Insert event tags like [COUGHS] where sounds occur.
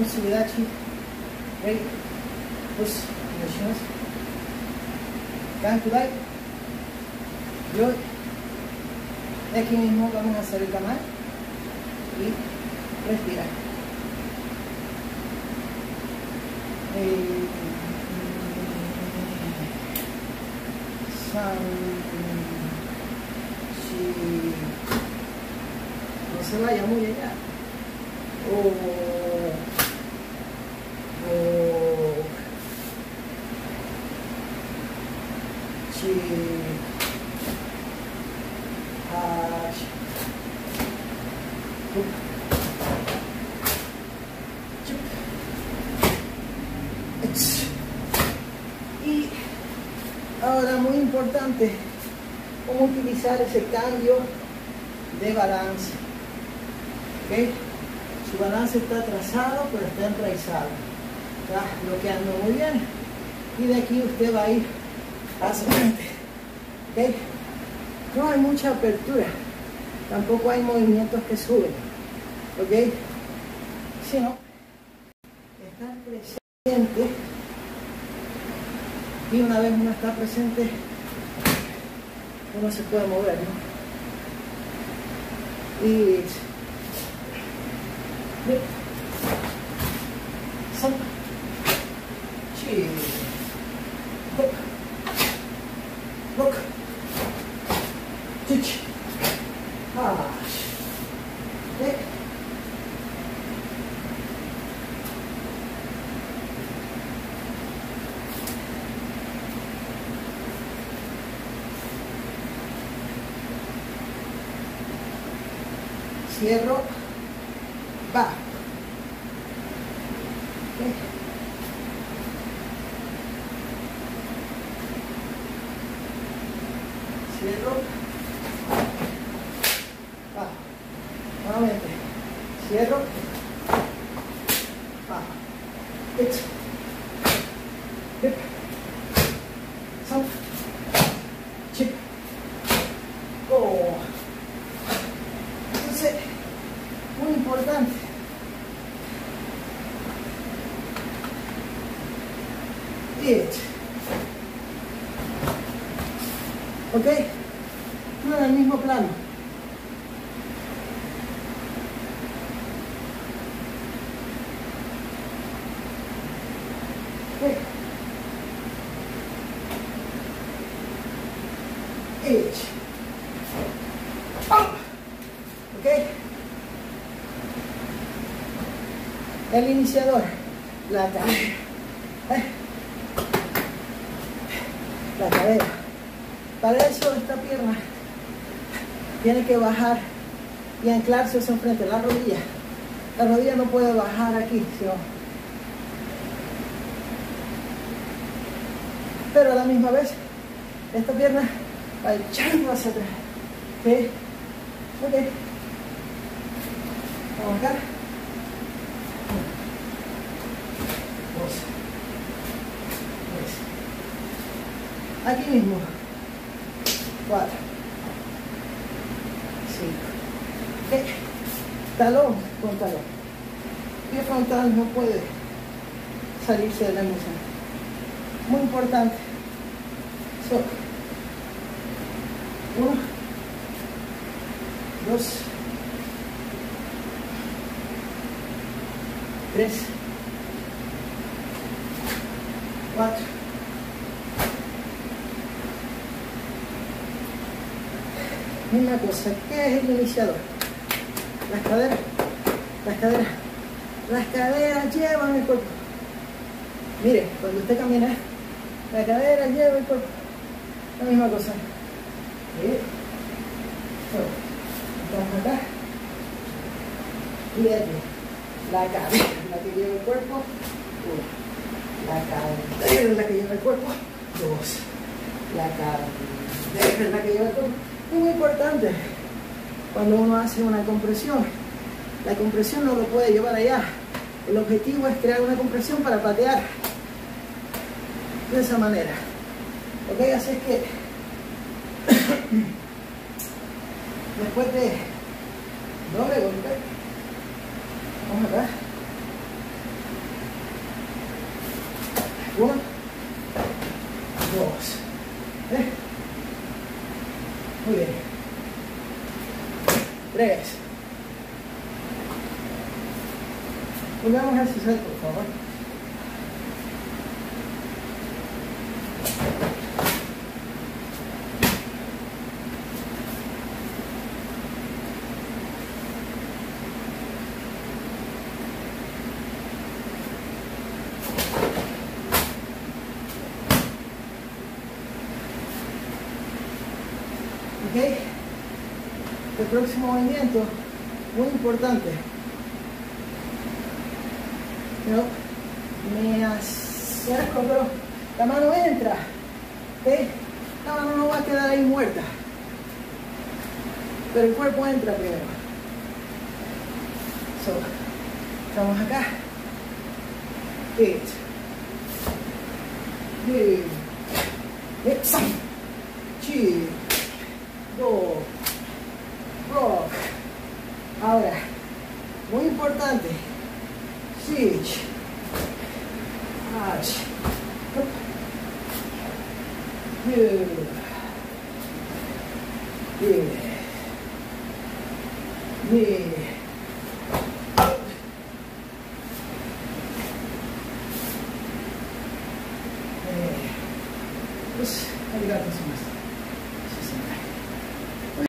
Musubidachi. Great. Push. Yoshimos. Can to die. Good. Aquí mismo vamos a hacer el canal y respirar. Eh. No se vaya muy allá. Oh. Y ahora muy importante, cómo utilizar ese cambio de balance. ¿Ok? Su balance está trazado, pero está enraizado. Está bloqueando muy bien. Y de aquí usted va a ir No hay mucha apertura. Tampoco hay movimientos que suben. ¿Ok? Sino estar presente. Y una vez uno está presente, uno se puede mover, ¿no? Y Cierro, va. Ok. Cierro, va. Nuevamente. Hip. Sunk. Chip. Go. Entonces, muy importante. It. ¿Ok? En el mismo plano. Ok. It. Up. ¿Ok? El iniciador, la cadera. ¿eh? La cadera. Para eso esta pierna tiene que bajar y anclarse hacia enfrente, la rodilla. La rodilla no puede bajar aquí, sino- pero a la misma vez esta pierna va echando hacia atrás. ¿Sí? Ok. Vamos acá. Dos. Tres. Aquí mismo. Cuatro. Cinco. Ok. Talón con talón. Pie frontal no puede salirse de la misma. Muy importante. So, uno, dos, tres, cuatro, Misma cosa, ¿qué es el iniciador? Las caderas, las caderas, las caderas llevan el cuerpo. Mire, cuando usted camina, la cadera lleva el cuerpo. La misma cosa. So, Estamos acá. Y aquí. La cadera la que lleva el cuerpo. Uno. La cadera la que lleva el cuerpo. Dos. La cadera la que lleva el cuerpo. Es muy importante cuando uno hace una compresión. La compresión no lo puede llevar allá. El objetivo es crear una compresión para patear de esa manera. Ok, así es que [COUGHS] después de doble golpe, vamos acá. Uno. Volvamos a ejercitar, por favor. El próximo movimiento, muy importante. ¿No? Me acerco, pero la mano entra. La mano no va a quedar ahí muerta. Pero el cuerpo entra primero. So, estamos acá. Hit. Hit. Hit. siege. Hot. Move.